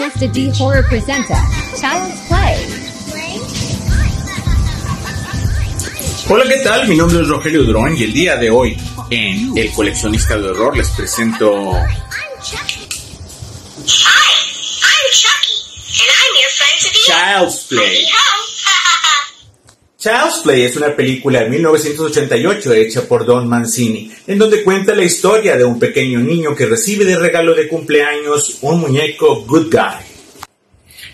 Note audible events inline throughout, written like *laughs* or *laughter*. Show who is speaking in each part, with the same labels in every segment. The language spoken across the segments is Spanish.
Speaker 1: Coleccionista de Horror presenta Child's Play.
Speaker 2: Hola, ¿qué tal? Mi nombre es Rogelio Durón y el día de hoy en El Coleccionista de Horror les presento
Speaker 3: Hi, I'm Chucky, and I'm your friend to the
Speaker 2: Child's Play. Child's Play es una película de 1988 hecha por Don Mancini, en donde cuenta la historia de un pequeño niño que recibe de regalo de cumpleaños un muñeco Good Guy.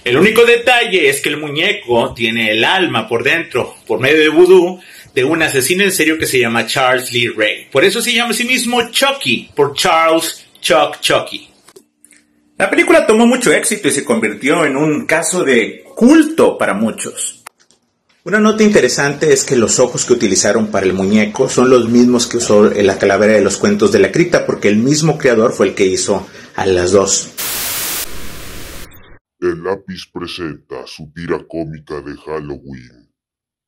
Speaker 2: El único detalle es que el muñeco tiene el alma por dentro, por medio de vudú, de un asesino en serio que se llama Charles Lee Ray. Por eso se llama a sí mismo Chucky, por Charles Chuck Chucky. La película tomó mucho éxito y se convirtió en un caso de culto para muchos. Una nota interesante es que los ojos que utilizaron para el muñeco son los mismos que usó en la calavera de los cuentos de la cripta, porque el mismo creador fue el que hizo a las dos.
Speaker 4: El lápiz presenta su tira cómica de Halloween,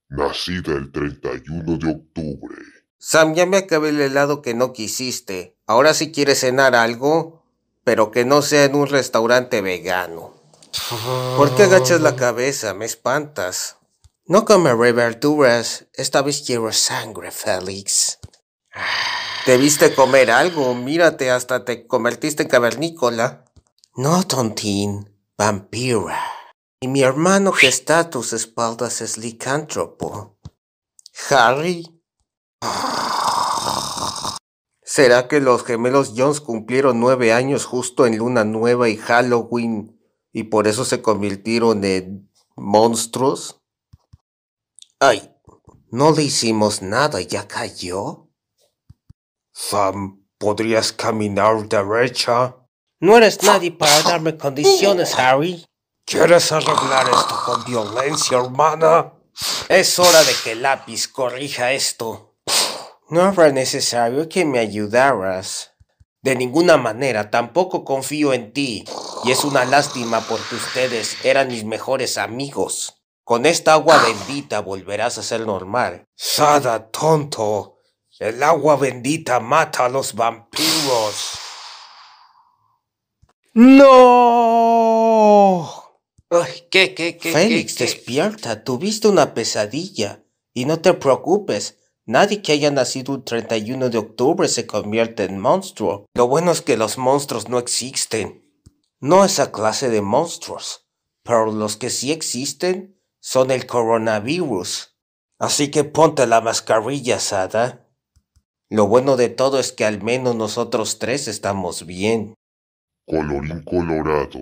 Speaker 4: nacida el 31 de octubre.
Speaker 5: Sam, ya me acabé el helado que no quisiste. Ahora si quieres cenar algo, pero que no sea en un restaurante vegano. ¿Por qué agachas la cabeza? Me espantas. No comeré verduras. Esta vez quiero sangre, Félix. Debiste comer algo. Mírate, hasta te convertiste en cavernícola. No, tontín. Vampira. Y mi hermano que está a tus espaldas es licántropo. Harry. ¿Será que los gemelos Jones cumplieron nueve años justo en Luna Nueva y Halloween y por eso se convirtieron en monstruos? Ay, no le hicimos nada, ya cayó. Sam, ¿podrías caminar derecha? No eres nadie para darme condiciones, Harry. ¿Quieres arreglar esto con violencia, hermana? Es hora de que lápiz corrija esto. No era necesario que me ayudaras. De ninguna manera, tampoco confío en ti. Y es una lástima porque ustedes eran mis mejores amigos. Con esta agua bendita volverás a ser normal. Sada, tonto. El agua bendita mata a los vampiros. ¡No! Ay, ¿Qué, qué, qué? Félix,
Speaker 6: qué, qué?
Speaker 5: despierta. Tuviste una pesadilla. Y no te preocupes. Nadie que haya nacido un 31 de octubre se convierte en monstruo. Lo bueno es que los monstruos no existen. No esa clase de monstruos. Pero los que sí existen son el coronavirus. Así que ponte la mascarilla, Sada. Lo bueno de todo es que al menos nosotros tres estamos bien.
Speaker 4: Colorín colorado,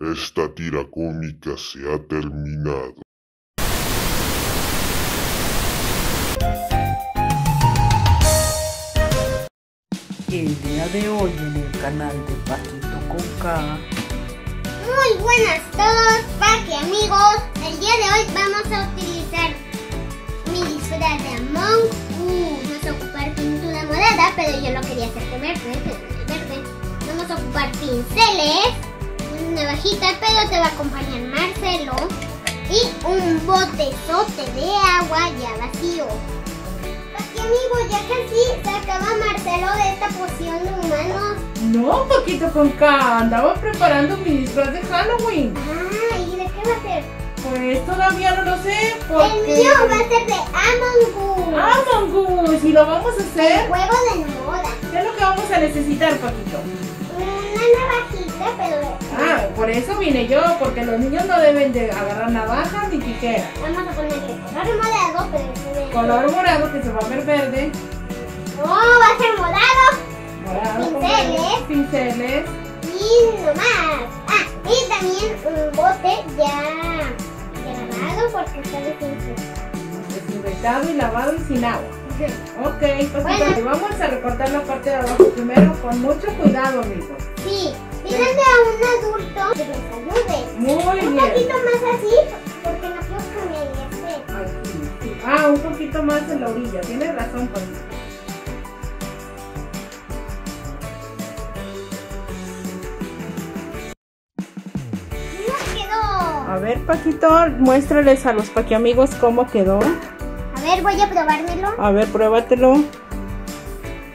Speaker 4: esta tira cómica se ha terminado.
Speaker 7: El día de hoy en el canal de Paquito con K.
Speaker 8: Muy buenas todos, Paqui amigos. El día de hoy vamos a utilizar mi disfraz de Among Us. Vamos a ocupar pintura morada, pero yo lo quería hacer de verde, pero verde. Vamos a ocupar pinceles, una navajita, pero te va a acompañar Marcelo. Y un botezote de agua ya vacío. Paqui amigos, ya casi se acaba Marcelo de esta poción de humanos.
Speaker 7: No, Paquito con K. Andaba preparando mi disfraz de Halloween.
Speaker 8: Ah, ¿y de qué va a ser?
Speaker 7: Pues todavía no lo sé.
Speaker 8: El
Speaker 7: Porque...
Speaker 8: mío va a ser de Among Us.
Speaker 7: Among Us. ¿Y lo vamos a
Speaker 8: El
Speaker 7: hacer?
Speaker 8: huevo de moda.
Speaker 7: ¿Qué es lo que vamos a necesitar, Paquito?
Speaker 8: Una navajita, pero
Speaker 7: Ah, por eso vine yo, porque los niños no deben de agarrar navajas ni tijeras.
Speaker 8: vamos a ponerle color morado, pero
Speaker 7: Color morado que se va a ver verde.
Speaker 8: No, va a ser morado
Speaker 7: Morado
Speaker 8: Pinceles.
Speaker 7: Pinceles.
Speaker 8: y no más. Ah, y también un bote ya, porque está desinfectado.
Speaker 7: Desinfectado y lavado y sin agua. Ok, Paquito,
Speaker 8: Bueno.
Speaker 7: y vamos a recortar la parte de abajo primero con mucho cuidado, amigos.
Speaker 8: Sí, pídanle a un adulto que les ayude.
Speaker 7: Muy
Speaker 8: Un
Speaker 7: bien.
Speaker 8: poquito más así, porque no quiero que me
Speaker 7: sí. Ah, un poquito más en la orilla. Tienes razón, Paquito. Ver, Paquito, muéstrales a los paquiamigos cómo quedó.
Speaker 8: A ver, voy a probármelo.
Speaker 7: A ver, pruébatelo.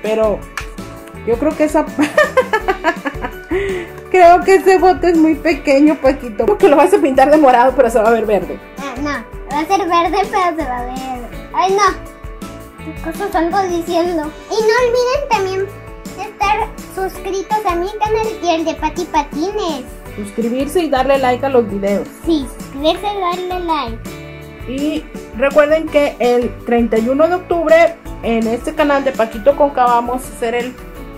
Speaker 7: Pero yo creo que esa... *laughs* Creo que ese bote es muy pequeño, Paquito. Porque lo vas a pintar de morado, pero se va a ver verde.
Speaker 8: Ah, no, va a ser verde, pero se va a ver. Ay, no. ¿Qué cosas ando diciendo? Y no olviden también estar suscritos a mi canal y el de Pati Patines.
Speaker 7: Suscribirse y darle like a los videos.
Speaker 8: Sí, suscribirse y darle like.
Speaker 7: Y recuerden que el 31 de octubre en este canal de Paquito Conca vamos a hacer el,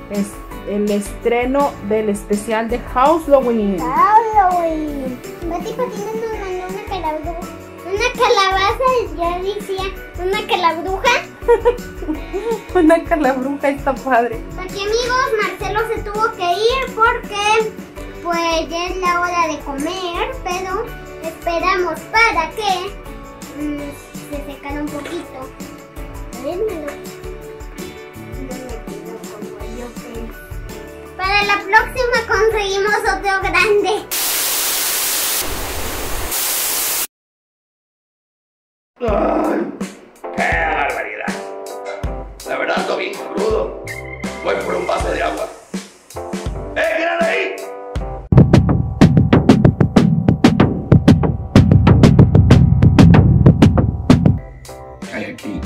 Speaker 7: es- el estreno del especial de Halloween.
Speaker 8: Halloween. Pati Patines nos mandó una calabaza. Una calabaza, ya decía, una calabruja. *laughs*
Speaker 7: Una calabruja está padre.
Speaker 8: Aquí amigos, Marcelo se tuvo que ir porque pues ya es la hora de comer, pero esperamos para que mm, se secara un poquito. A ver, me lo- no me como yo. Para la próxima conseguimos otro grande.
Speaker 6: Hay aquí?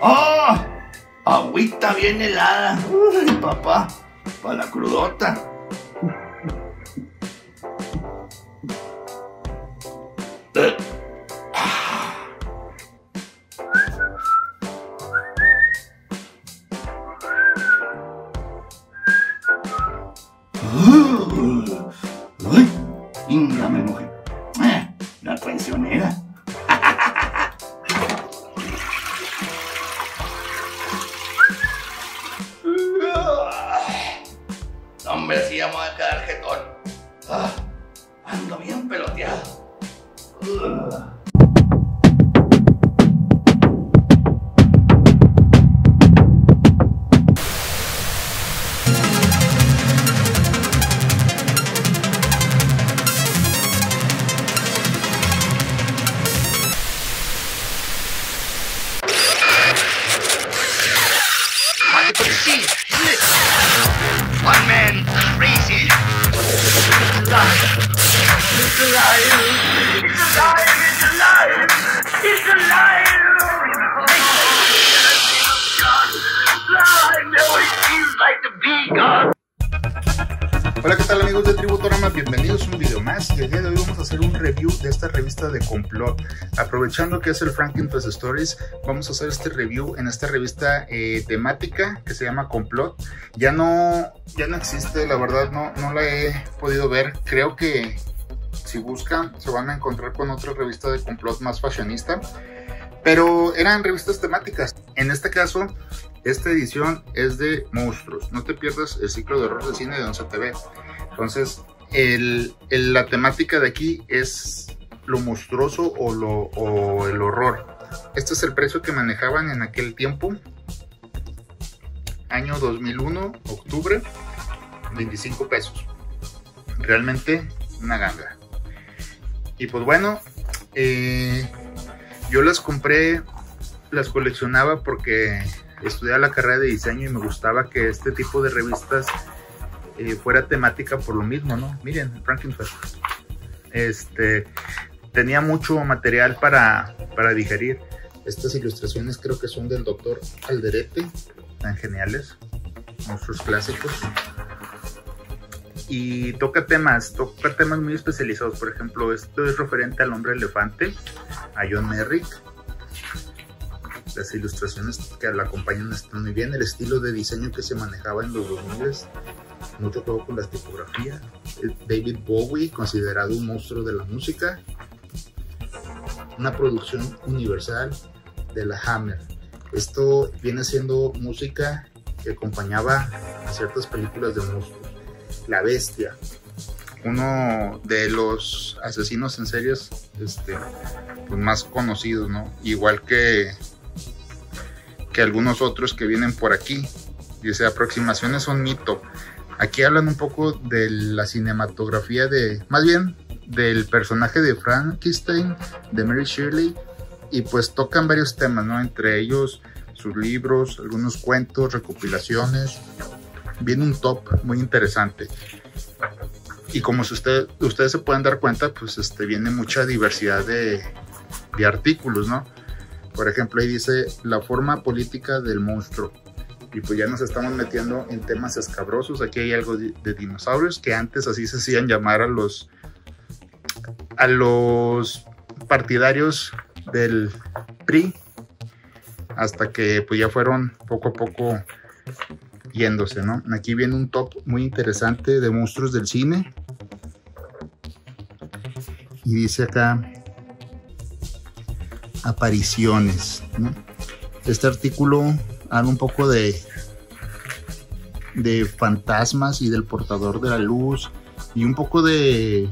Speaker 6: ¡Oh! Agüita bien helada. ¡Uy, papá! Para la crudota. Eh. ¡Uy! ¡Inga, me mojé! ¡Eh! La traicionera.
Speaker 9: Amigos de Tributorama? Bienvenidos a un video más y el día de hoy vamos a hacer un review de esta revista de complot. Aprovechando que es el Frankenfest Stories, vamos a hacer este review en esta revista eh, temática que se llama Complot. Ya no, ya no existe, la verdad no, no la he podido ver. Creo que si buscan se van a encontrar con otra revista de complot más fashionista. Pero eran revistas temáticas. En este caso, esta edición es de monstruos. No te pierdas el ciclo de horror de cine de 11 TV. Entonces, el- la temática de aquí es lo monstruoso o, lo, o el horror. Este es el precio que manejaban en aquel tiempo. Año 2001, octubre, 25 pesos. Realmente una ganga. Y pues bueno, eh, yo las compré, las coleccionaba porque estudiaba la carrera de diseño y me gustaba que este tipo de revistas eh, fuera temática por lo mismo, ¿no? Miren, Frankenfest. Este, tenía mucho material para, para digerir. Estas ilustraciones creo que son del doctor Alderete, tan geniales, monstruos clásicos. Y toca temas, toca temas muy especializados. Por ejemplo, esto es referente al hombre elefante, a John Merrick. Las ilustraciones que la acompañan están muy bien. El estilo de diseño que se manejaba en los 2000 mucho juego con las tipografías. David Bowie, considerado un monstruo de la música. Una producción universal de la Hammer. Esto viene siendo música que acompañaba a ciertas películas de monstruos. La Bestia, uno de los asesinos en series este, pues más conocidos, ¿no? Igual que, que algunos otros que vienen por aquí. Dice, aproximaciones son mito. Aquí hablan un poco de la cinematografía de, más bien, del personaje de Frankenstein, de Mary Shirley, y pues tocan varios temas, ¿no? Entre ellos sus libros, algunos cuentos, recopilaciones, viene un top muy interesante. Y como si usted, ustedes se pueden dar cuenta, pues este, viene mucha diversidad de, de artículos, ¿no? Por ejemplo, ahí dice la forma política del monstruo. Y pues ya nos estamos metiendo en temas escabrosos. Aquí hay algo de, dinosaurios que antes así se hacían llamar a los a los partidarios del PRI hasta que pues ya fueron poco a poco yéndose, ¿no? Aquí viene un top muy interesante de monstruos del cine. Y dice acá apariciones. Este artículo habla un poco de de fantasmas y del portador de la luz y un poco de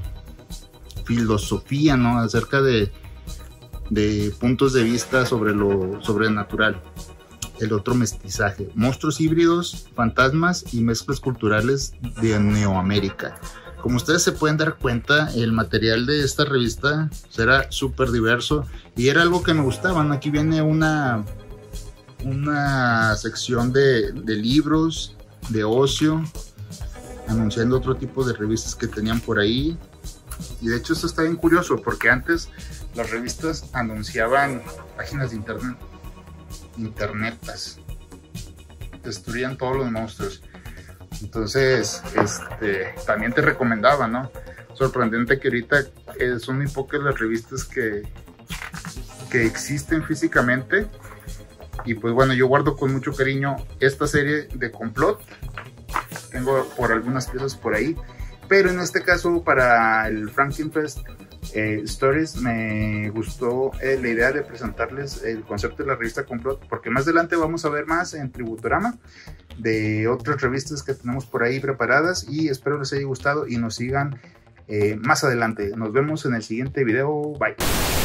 Speaker 9: filosofía, ¿no? Acerca de, de puntos de vista sobre lo sobrenatural. El otro mestizaje, monstruos híbridos, fantasmas y mezclas culturales de Neoamérica. Como ustedes se pueden dar cuenta, el material de esta revista será súper diverso y era algo que me gustaba. ¿no? Aquí viene una, una sección de, libros, de ocio, anunciando otro tipo de revistas que tenían por ahí. Y de hecho esto está bien curioso porque antes las revistas anunciaban páginas de internet, internetas, destruían todos los monstruos. Entonces, este, también te recomendaba, ¿no? Sorprendente que ahorita eh, son muy pocas las revistas que, que existen físicamente. Y pues bueno, yo guardo con mucho cariño esta serie de complot. Tengo por algunas piezas por ahí. Pero en este caso, para el Frankenfest eh, Stories, me gustó eh, la idea de presentarles el concepto de la revista Complot, porque más adelante vamos a ver más en Tributorama de otras revistas que tenemos por ahí preparadas y espero les haya gustado y nos sigan eh, más adelante. Nos vemos en el siguiente video. Bye.